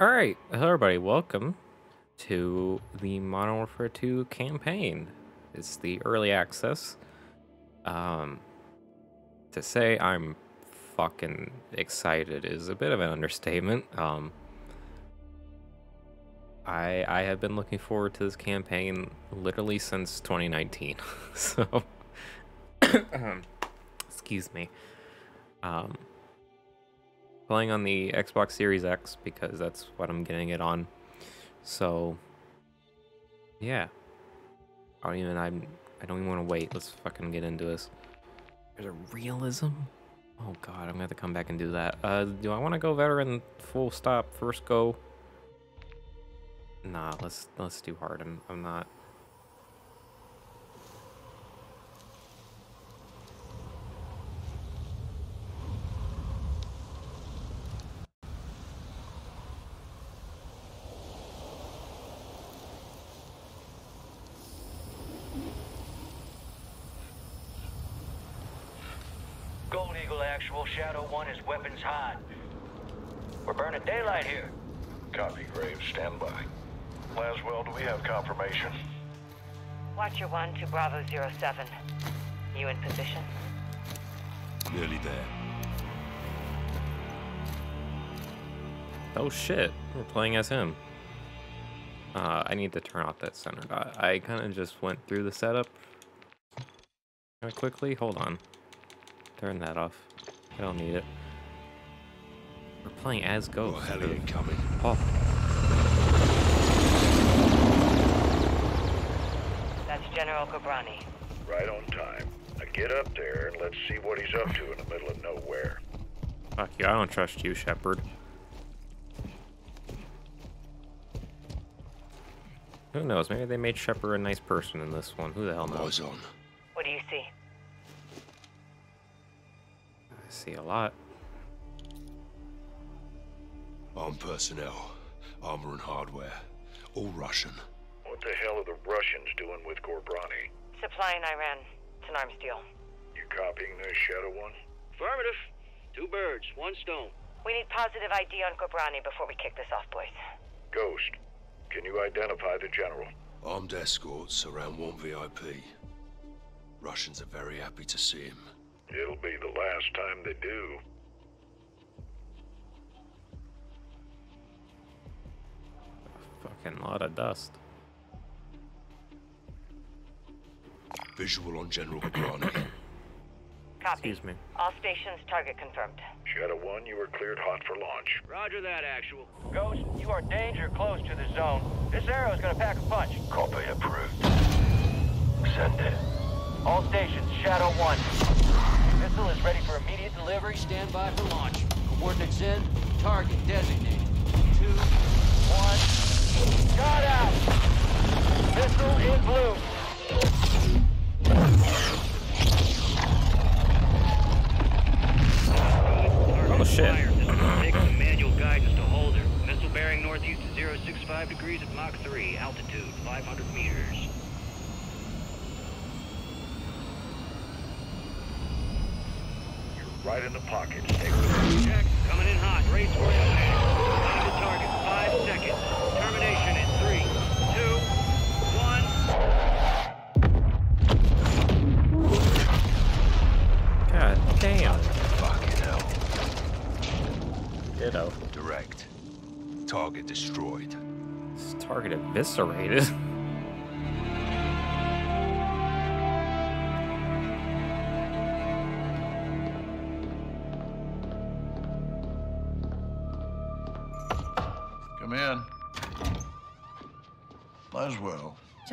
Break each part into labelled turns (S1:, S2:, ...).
S1: All right, hello everybody. Welcome to the Modern Warfare 2 campaign. It's the early access. Um, to say I'm fucking excited is a bit of an understatement. Um, I I have been looking forward to this campaign literally since 2019. so, excuse me. Um, playing on the Xbox Series X because that's what I'm getting it on. So, yeah. I don't even I'm I don't even want to wait. Let's fucking get into this. There's a realism. Oh god, I'm gonna have to come back and do that. Uh, do I want to go veteran full stop first go? Nah, let's let's do hard. I'm I'm not.
S2: Gold Eagle Actual, Shadow 1 is weapons hot. We're burning daylight here.
S3: Copy, Graves. Stand by. Laswell, do we have confirmation?
S4: Watcher 1 to Bravo 07. You in position?
S5: Nearly there.
S1: Oh shit, we're playing as him. Uh, I need to turn off that center dot. I kind of just went through the setup kind of quickly. Hold on. Turn that off. I don't need it. We're playing as
S5: Oh,
S1: Ghost.
S5: hell incoming.
S1: Oh,
S4: That's General Ghorbrani.
S3: Right on time. Now get up there and let's see what he's up to in the middle of nowhere.
S1: fuck you. I don't trust you, Shepherd. Who knows? Maybe they made Shepherd a nice person in this one. Who the hell knows?
S5: Eyes
S4: see
S1: a lot.
S5: Armed personnel. Armor and hardware. All Russian.
S3: What the hell are the Russians doing with
S4: Ghorbrani? Supplying Iran. It's an arms deal.
S3: You copying this, Shadow One?
S2: Affirmative. Two birds, one stone.
S4: We need positive ID on Ghorbrani before we kick this off, boys.
S3: Ghost, can you identify the general?
S5: Armed escorts around one VIP. Russians are very happy to see him.
S3: It'll be the last time they do.
S1: Fucking lot of dust.
S5: Visual on General Grani.
S4: Copy.
S1: Excuse me.
S4: All stations target confirmed.
S3: Shadow One, you are cleared hot for launch.
S2: Roger that, Actual. Ghost, you are danger close to the zone. This arrow is gonna pack a punch.
S3: Copy approved. Send it.
S2: All stations, Shadow 1. Missile is ready for immediate delivery.
S6: Stand by for launch. Coordinates in. Target designated. Two.
S2: One. Shot out! Missile in blue.
S1: Oh shit.
S7: Take some manual guidance to hold her. Missile bearing northeast to 065 degrees at Mach 3, altitude 500 meters.
S3: You're right in the pocket. Stay with
S7: Check. Coming in hot. Race for impact. Time to target. Five seconds. Termination in three, two, one.
S1: God damn.
S5: Fucking hell.
S1: Ditto.
S5: Direct. Target destroyed.
S1: This target eviscerated.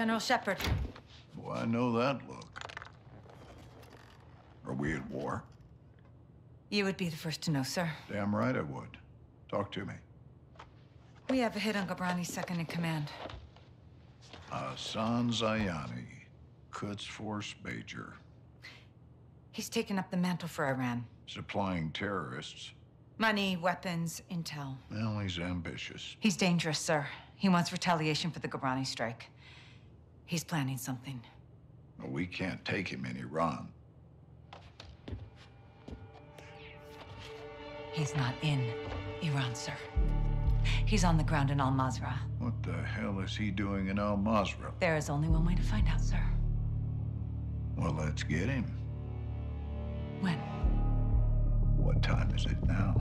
S8: General Shepherd.
S9: Oh, I know that look. Are we at war?
S8: You would be the first to know, sir.
S9: Damn right I would. Talk to me.
S8: We have a hit on Ghorbrani's second in command.
S9: Hassan Zyani, Quds Force Major,
S8: He's taken up the mantle for Iran.
S9: supplying terrorists.
S8: Money, weapons, intel.
S9: Well, he's ambitious.
S8: He's dangerous, sir. He wants retaliation for the Gobrani strike. He's planning something.
S9: We can't take him in Iran.
S8: He's not in Iran, sir. He's on the ground in Al Mazrah.
S10: What the hell is he doing in Al Mazrah?
S8: There is only one way to find out, sir.
S10: Well, let's get him.
S8: When?
S10: What time is it now?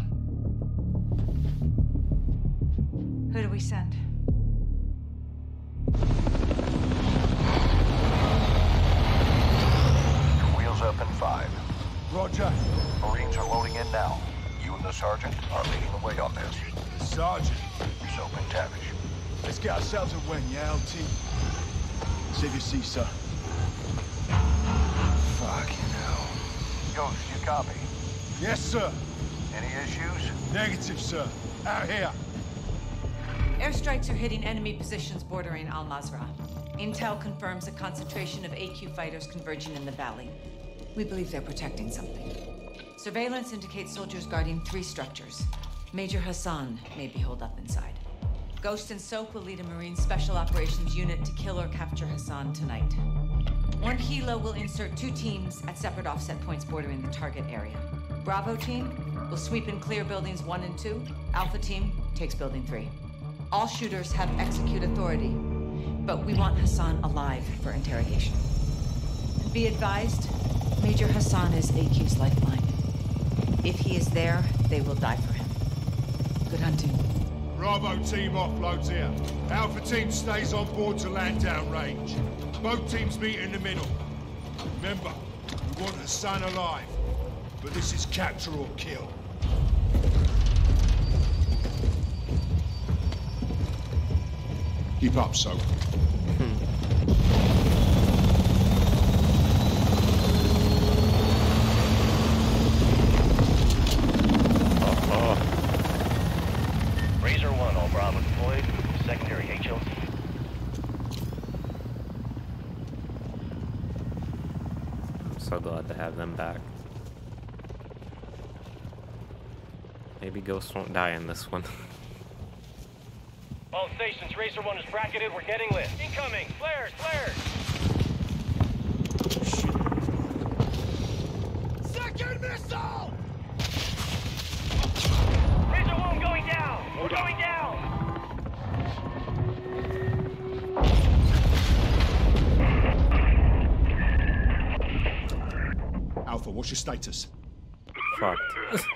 S8: Who do we send?
S11: Wheels five.
S12: Roger.
S11: Marines are loading in now. You and the sergeant are leading the way on this.
S12: The sergeant.
S11: Soap MacTavish.
S12: Let's get ourselves a win, yeah, LT? team? Save your seat, sir.
S11: Fucking hell. Ghost, you copy?
S12: Yes, sir.
S11: Any issues?
S12: Negative, sir. Out here.
S8: Airstrikes are hitting enemy positions bordering Al Mazrah. Intel confirms a concentration of AQ fighters converging in the valley. We believe they're protecting something. Surveillance indicates soldiers guarding three structures. Major Hassan may be holed up inside. Ghost and Soap will lead a Marine Special Operations unit to kill or capture Hassan tonight. One Helo will insert two teams at separate offset points bordering the target area. Bravo team will sweep and clear buildings one and two. Alpha team takes building three. All shooters have execute authority, but we want Hassan alive for interrogation. Be advised, Major Hassan is AQ's lifeline. If he is there, they will die for him. Good hunting.
S12: Bravo team offloads here. Alpha team stays on board to land down range. Both teams meet in the middle. Remember, we want Hassan alive. But this is capture or kill. Keep up, Soap.
S2: Razor 1, all Bravo deployed. Secondary HLT.
S1: I'm so glad to have them back. Maybe Ghost won't die in this one.
S13: All stations, Razor 1 is bracketed. We're getting lit. Incoming! Flares! Flares! Second missile! Razor 1 going down! We're going down!
S12: Alpha, what's your status?
S1: Fucked.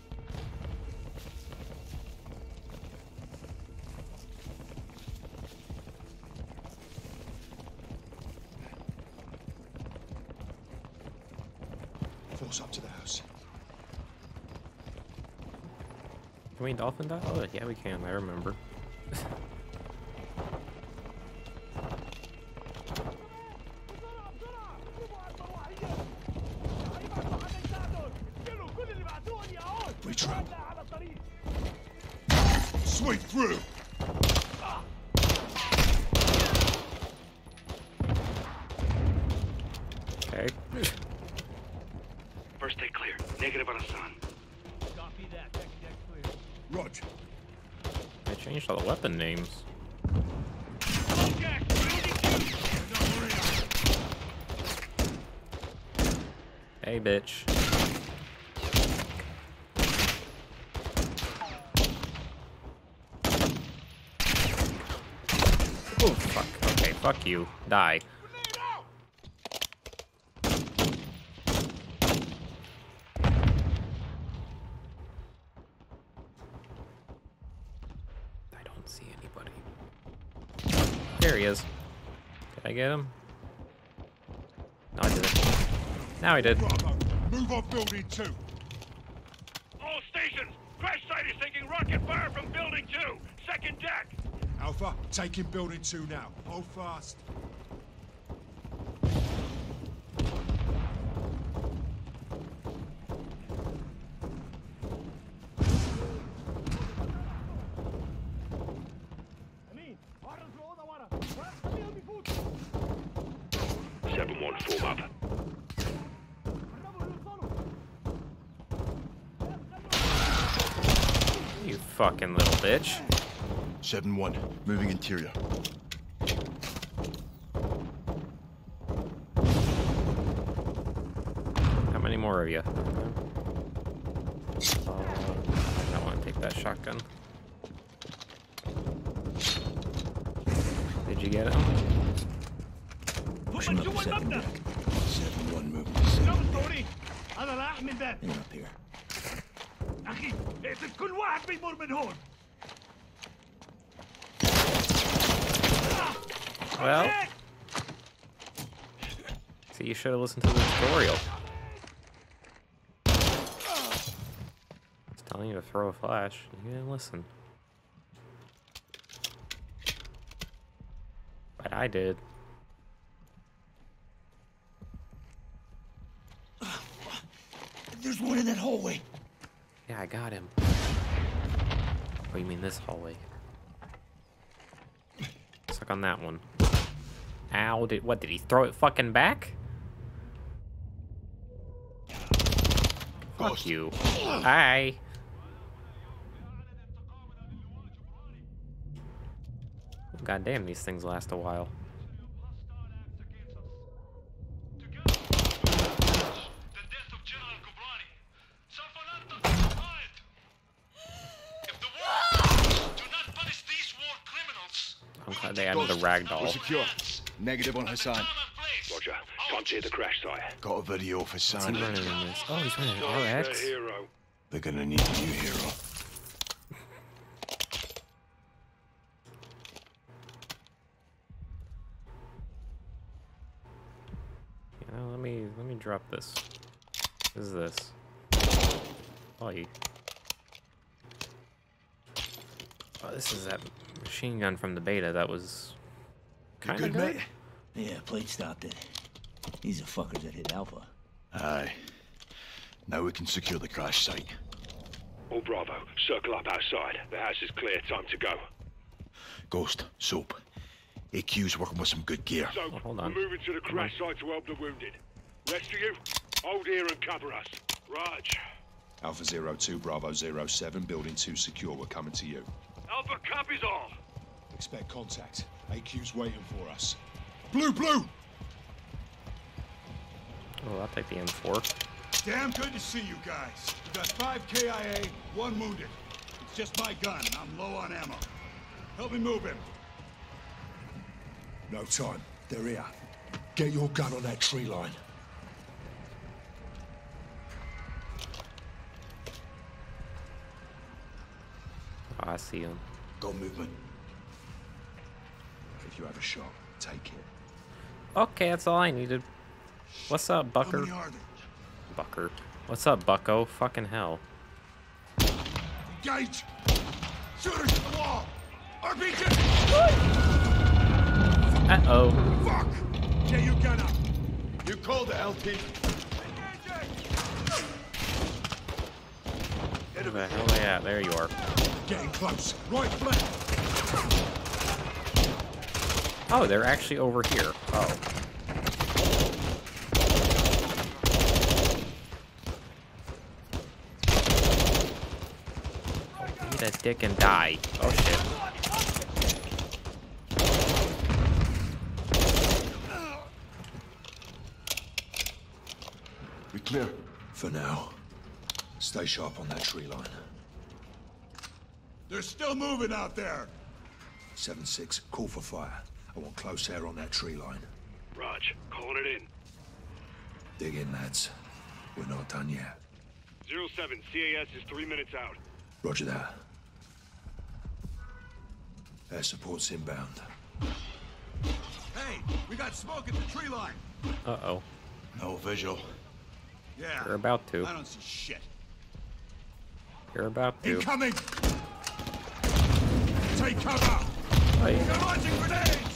S12: Force up to the house.
S1: Can we dolphin dive? Oh, yeah, we can. I remember. Oh, fuck. Okay, fuck you. Die. I don't see anybody. There he is. Did I get him? No, I didn't. Now I did.
S12: Bravo. Move on building two.
S13: All stations! Crash site is taking rocket fire from building two! Second deck!
S12: Alpha, taking building two now. Hold fast.
S11: 7-1, form up.
S1: You fucking little bitch.
S14: 7-1, moving interior.
S1: How many more of you? Uh, I don't want to take that shotgun. Did you get him?
S14: Pushing up the second deck. 7-1, moving to second deck.
S15: انا رايح من باب
S14: In up here.
S15: اخي اقتل كل واحد بيمر من هون
S1: Well, see, you should have listened to the tutorial. It's telling you to throw a flash. You didn't listen. But I did.
S14: There's one in that hallway.
S1: Yeah, I got him. What do you mean this hallway? Stuck on that one. Ow, did, what, did he throw it fucking back? Fuck you. Hi. God damn, these things last a while. I'm glad they added the ragdoll.
S14: Secure. Negative on Hassan.
S11: Roger. Time to hit the crash site.
S14: Got a video for
S1: What's he
S14: Hassan.
S1: running in this? Oh, he's running
S11: Nice,
S1: an RX.
S14: They're gonna need a new hero.
S1: You know, let me let me drop this. What is this? Oh, you. Oh, this is that machine gun from the beta that was kind of
S14: good,
S1: good.
S14: mate?
S16: Yeah, plate stopped it. These are fuckers that hit Alpha.
S14: Aye. Now we can secure the crash site.
S11: All Bravo, circle up outside. The house is clear. Time to go.
S14: Ghost, Soap. AQ's working with some good gear.
S11: So,
S1: Oh, hold on.
S11: we're moving to the crash site to help the wounded. Rest of you, hold here and cover us. Raj.
S5: Alpha Zero Two Bravo Zero Seven, Building 2 secure. We're coming to you.
S11: Alpha copies all.
S15: Expect contact. AQ's waiting for us. Blue, blue!
S1: Oh, I'll take the M4.
S15: Damn good to see you guys. We got five KIA, one wounded. It's just my gun, and I'm low on ammo. Help me move him.
S5: No time. They're here. Get your gun on that tree line.
S1: Oh, I see him.
S14: Got movement.
S5: If you have a shot, take it.
S1: Okay, that's all I needed. What's up, Bucker?
S15: many are there?
S1: Bucker. What's up, Bucko? Fucking hell.
S15: Engage! Shooters to the wall! RPG!
S1: Uh oh.
S15: Fuck! Get your gun up!
S14: You called the LT.
S1: Where the hell are they at? There you are.
S15: Getting close. Right flank!
S1: Oh, they're actually over here. Oh. Eat a dick and die. Oh shit.
S14: We clear.
S5: For now. Stay sharp on that tree line.
S15: They're still moving out there!
S5: 7-6, call for fire. I want close air on that tree line.
S11: Raj, calling it in.
S5: Dig in, lads. We're not done yet.
S11: Zero 07, CAS is three minutes out.
S5: Roger that. Air support's inbound.
S15: Hey, we got smoke at the tree line!
S1: Uh oh.
S14: No visual.
S15: Yeah.
S1: You're about to.
S15: I don't see shit.
S1: You're about to.
S15: Incoming! Take cover!
S1: Hey.
S15: They're launching grenades!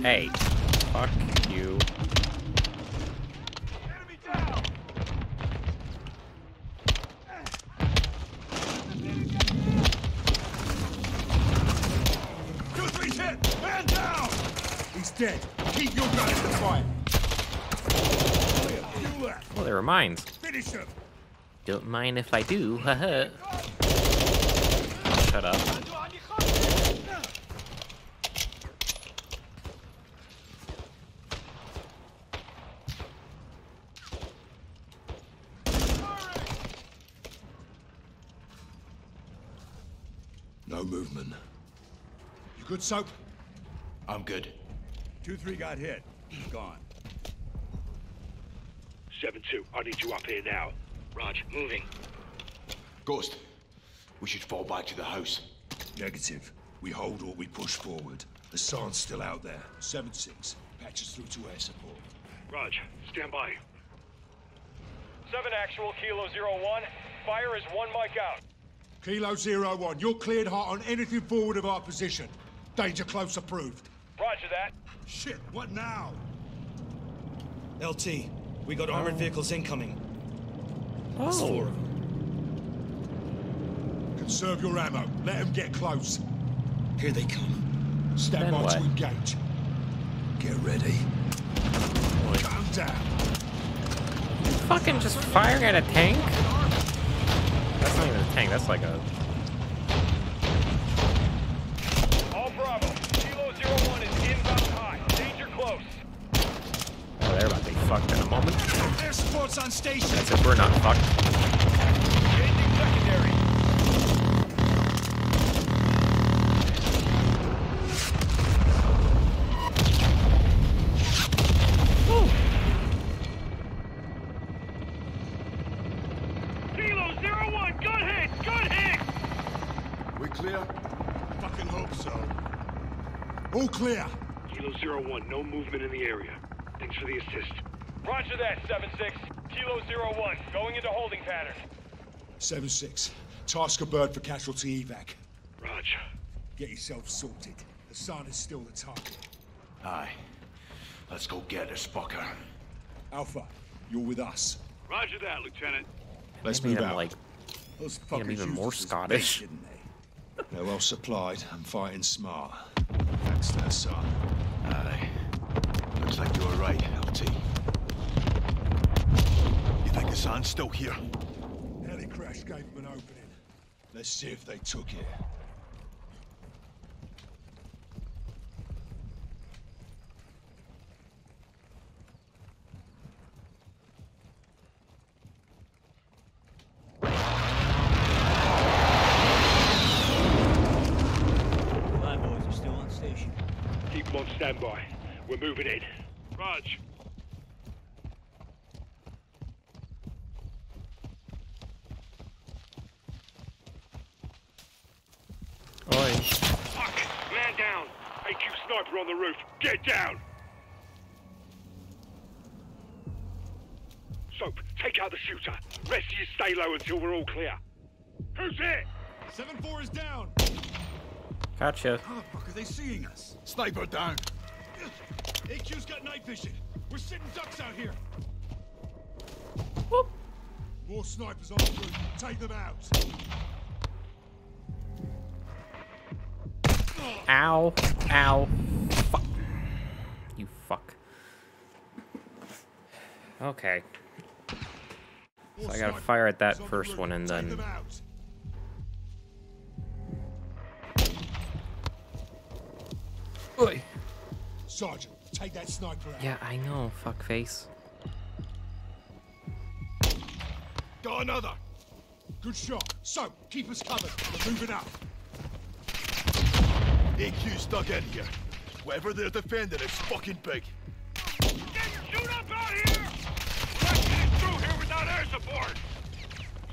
S1: Hey. Fuck you.
S15: Two, three's hit! Man down! He's dead.
S12: Keep your gun in the fight. Clear. You.
S1: Well, they were mines.
S12: Finish them.
S1: Don't mind if I do. Shut up.
S5: No movement.
S12: You good, Soap?
S14: I'm good.
S12: 2-3 got hit. Gone.
S11: 7-2, I need you up here now.
S13: Raj, moving.
S14: Ghost, we should fall back to the house.
S12: Negative. We hold or we push forward. Hassan's still out there. 7-6. Patches through to air support.
S11: Raj, stand by.
S13: 7 actual, Kilo Zero One. Fire is one mic out.
S12: Kilo Zero One, you're cleared hot on anything forward of our position. Danger close approved.
S13: Roger that.
S12: Shit, what now?
S16: LT, we got armored oh. vehicles incoming. There's
S1: Oh.
S16: four of them.
S12: Conserve your ammo. Let them get close.
S16: Here they come.
S12: Stand
S1: Then
S12: by
S1: what?
S12: to engage. Get ready. Calm down.
S1: Fucking just firing at a tank? That's not even a tank, that's like a...
S13: All Bravo. Kilo Zero One is inbound high. Danger close.
S1: Oh, they're about to be fucked in a moment.
S12: Air support's on station.
S1: That's if we're not fucked.
S13: Roger that, 7-6. Kilo Zero One, going into holding pattern.
S12: 7-6. Task a bird for casualty evac.
S11: Roger.
S12: Get yourself sorted. Hassan is still the target.
S14: Aye. Let's go get this fucker.
S12: Alpha, you're with us.
S11: Roger that, Lieutenant.
S12: Let's
S1: Made
S12: move
S1: him
S12: out.
S1: like
S12: Those
S1: made him
S12: fuckers
S1: even
S12: used
S1: more
S12: us as bait,
S1: Scottish.
S12: didn't they?
S15: They're well supplied and fighting smart. Thanks to Hassan.
S14: Aye. Looks like you were right, Hassan's still here?
S12: Heli crash gave them an opening.
S15: Let's see if they took it.
S16: Line boys are still on station.
S11: Keep them on standby. We're moving in. Raj,
S1: Oi.
S11: fuck! Man down! AQ sniper on the roof. Get down! Soap, take out the shooter. Rest of you stay low until we're all clear. Who's it?
S12: 7-4 is down.
S1: Gotcha.
S12: How the fuck are they seeing us?
S14: Sniper down.
S12: AQ's got night vision. We're sitting ducks out here. Whoop. More snipers on the roof. Take them out.
S1: Ow. Ow. Fuck. You fuck. Okay. So I gotta fire at that first one and then... Oi.
S12: Sergeant, take that sniper out.
S1: Yeah, I know, fuck face.
S12: Got another. Good shot. So, keep us covered. We're moving up.
S14: AQ's stuck in here. Whatever they're defending is fucking big.
S11: Get your shoot up out here! Can't get through here without air support!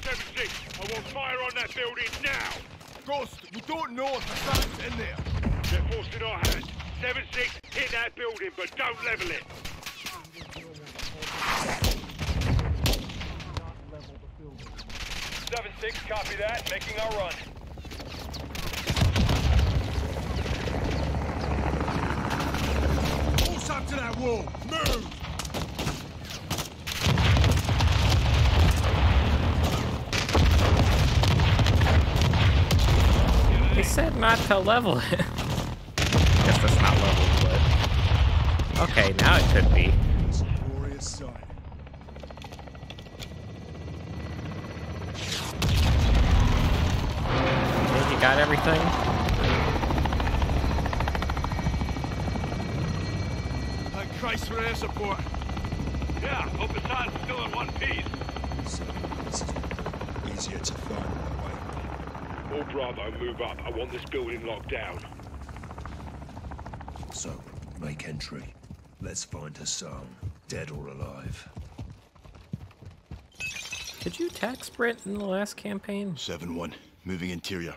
S11: 7-6, I want fire on that building now!
S14: Ghost, we don't know if Hassan's in there.
S11: They're forcing our hand. 7-6, hit that building, but don't level it.
S13: Seven six, copy that. Making our run.
S12: Force up to that wall. Move.
S1: They said not to level it. Guess that's not leveled, but... Okay, now it could be.
S12: It's a glorious sight.
S1: Think you got everything?
S11: Thank Christ for air support. Yeah, hope Hassan's still in one piece.
S5: So, this is easier to find that way.
S11: Oh, All Bravo, move up. I want this building locked down.
S5: So, make entry. Let's find Hassan, dead or alive.
S1: Did you attack Sprint in the last campaign?
S14: 7-1. Moving interior.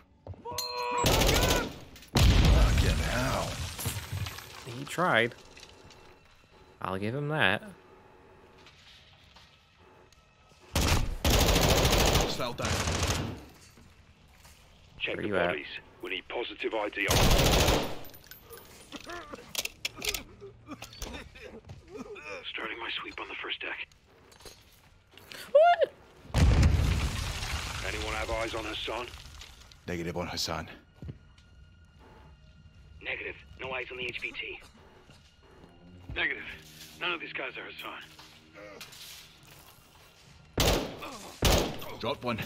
S5: Fucking hell.
S1: He tried. I'll give him that.
S14: Fell down.
S11: Check
S1: Where
S11: the
S1: you at?
S11: bodies. We need positive ID on. Starting my sweep on the first deck.
S1: What?
S11: Anyone have eyes on Hassan?
S14: Negative on Hassan.
S13: Negative. No eyes on the HVT.
S11: Negative. None of these guys are Hassan.
S14: Dropped one.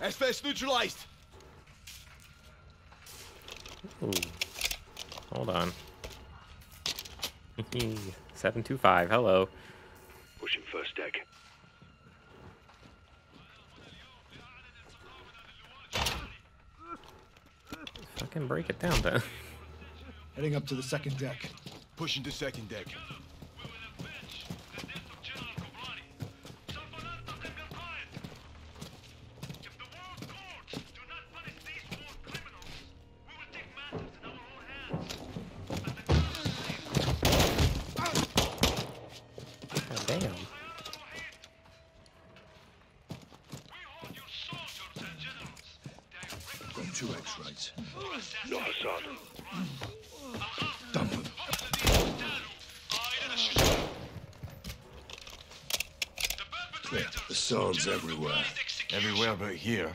S14: S-Vest neutralized.
S1: Ooh. Hold on. 725, hello.
S11: Pushing first deck.
S1: Fucking break it down then.
S12: Heading up to the second deck.
S14: Pushing to second deck.
S1: God.
S5: Got two X-rays.
S11: Not Hassan.
S5: Dump them. Clear. Hassan's everywhere.
S14: Everywhere but here.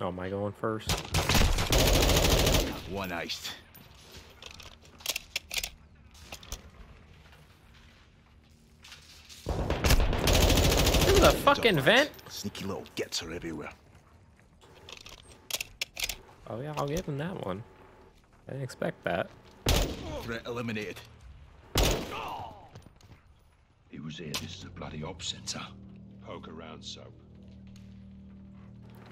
S1: Oh, am I going first?
S14: One iced.
S1: Through the fucking vent?
S14: Sneaky little gets are everywhere.
S1: Oh yeah, I'll give him that one. I didn't expect that.
S14: Threat eliminated.
S5: He was here. This is a bloody op center.
S15: Poke around, Soap.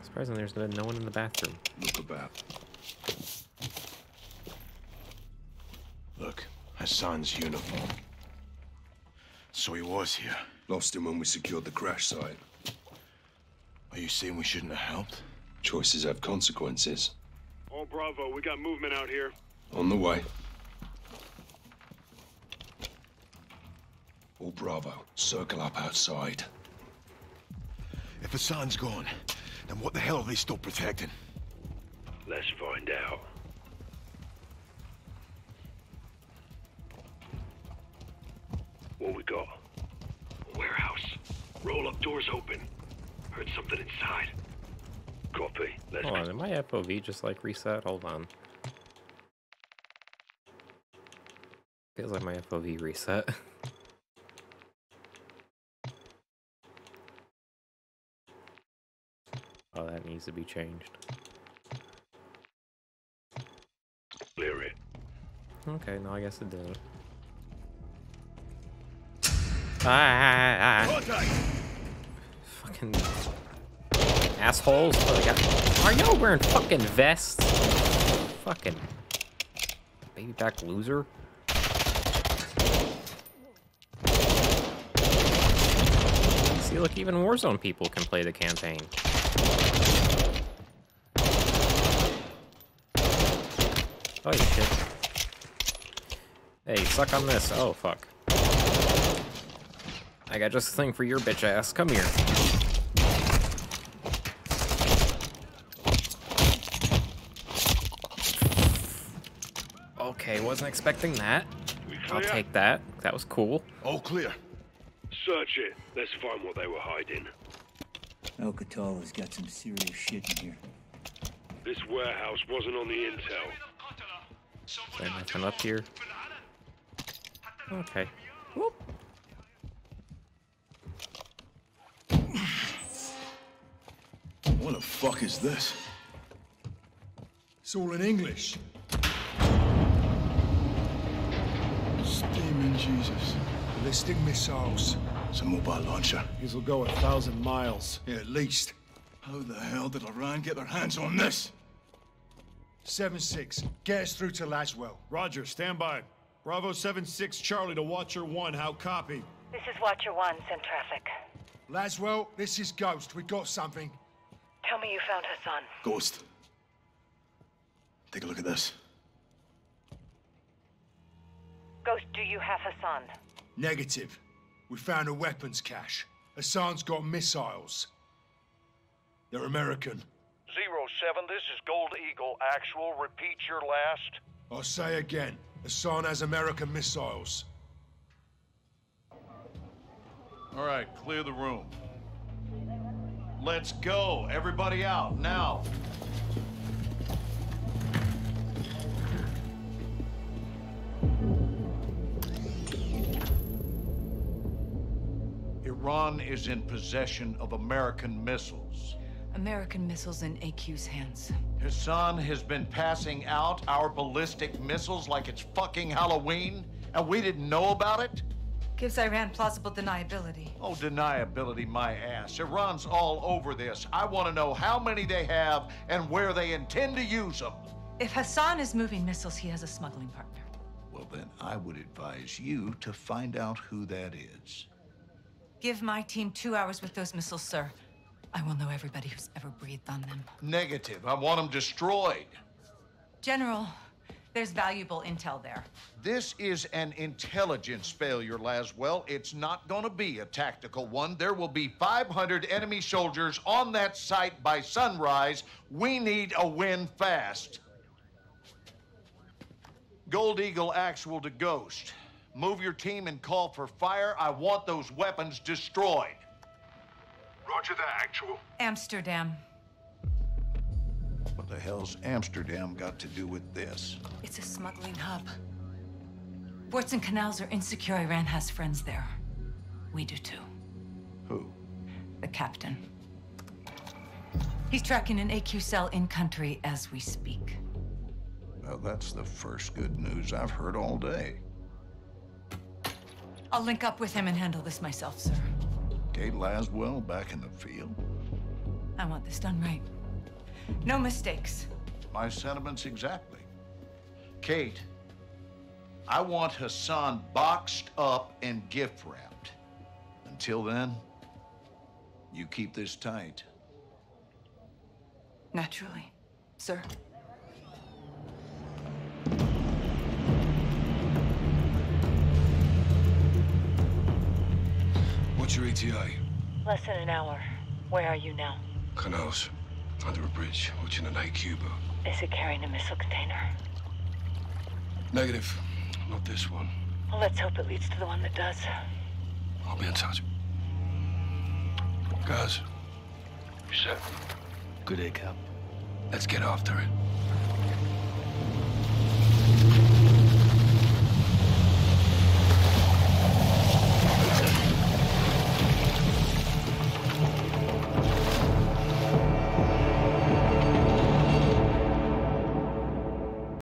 S1: Surprising there's been no one in the bathroom.
S5: Look about.
S14: Look, Hassan's uniform. So he was here.
S5: Lost him when we secured the crash site.
S14: Are you saying we shouldn't have helped?
S5: Choices have consequences.
S11: All Bravo, we got movement out here.
S5: On the way. All Bravo, circle up outside.
S14: If Hassan's gone, then what the hell are they still protecting?
S11: Let's find out. What we got? Warehouse. Roll up doors open. Heard something inside. Copy. Let's
S1: Hold on, did my FOV just like reset? Hold on. Feels like my FOV reset. Oh, that needs to be changed.
S11: clear it.
S1: Okay, no, I guess it didn't. Ah, ah, ah, ah. Fucking assholes. Oh, got? Are y'all wearing fucking vests? Fucking baby back loser. See, look, even Warzone people can play the campaign. Oh, you shit. Hey, suck on this. Oh, fuck. I got just a thing for your bitch ass. Come here. Okay, wasn't expecting that. I'll take that. That was cool.
S14: All clear.
S11: Search it. Let's find what they were hiding.
S16: Al-Qatala's got some serious shit in here.
S11: This warehouse wasn't on the intel.
S1: Is there nothing up here? Okay. Whoop.
S14: What the fuck is this?
S12: It's all in English.
S14: Steaming Jesus.
S12: Ballistic missiles.
S14: It's a mobile launcher.
S12: These will go a thousand miles. Yeah, at least.
S14: How the hell did Iran get their hands on this?
S12: 7-6. Get us through to Laswell.
S11: Roger, stand by. Bravo 7-6 Charlie to Watcher 1. How copy?
S4: This is Watcher 1, send traffic.
S12: Laswell, this is Ghost. We got something.
S4: Tell me you found Hassan.
S14: Ghost. Take a look at this.
S4: Ghost, do you have Hassan?
S12: Negative. We found a weapons cache. Hassan's got missiles. They're American.
S17: Zero 07, this is Gold Eagle. Actual, repeat your last.
S12: I'll say again. Hassan has American missiles.
S9: All right, clear the room. Let's go. Everybody out, now. Iran is in possession of American missiles.
S8: American missiles in AQ's hands.
S9: Hassan has been passing out our ballistic missiles like it's fucking Halloween, and we didn't know about it?
S8: Gives Iran plausible deniability.
S9: Oh, deniability, my ass. Iran's all over this. I want to know how many they have and where they intend to use them.
S8: If Hassan is moving missiles, he has a smuggling partner.
S14: Well, then I would advise you to find out who that is.
S8: Give my team two hours with those missiles, sir. I will know everybody who's ever breathed on them.
S9: Negative. I want them destroyed.
S8: General, there's valuable intel there.
S9: This is an intelligence failure, Laswell. It's not going to be a tactical one. There will be 500 enemy soldiers on that site by sunrise. We need a win fast. Gold Eagle actual to Ghost. Move your team and call for fire. I want those weapons destroyed.
S11: Roger that, actual.
S8: Amsterdam.
S9: What the hell's Amsterdam got to do with this?
S8: It's a smuggling hub. Ports and canals are insecure. Iran has friends there. We do too.
S9: Who?
S8: The captain. He's tracking an AQ cell in country as we speak.
S9: Well, that's the first good news I've heard all day.
S8: I'll link up with him and handle this myself, sir.
S9: Kate Laswell back in the field.
S8: I want this done right. No mistakes.
S9: My sentiments exactly. Kate, I want Hassan boxed up and gift wrapped. Until then, you keep this tight.
S8: Naturally, sir.
S5: What's your ETA?
S4: Less than an hour. Where are you now?
S5: Canals. Under a bridge, watching an AQ boat.
S4: Is it carrying a missile container?
S5: Negative. Not this one.
S4: Well, let's hope it leads to the one that does.
S5: I'll be in touch. Guys, you set?
S16: Good day, Cap.
S5: Let's get after it.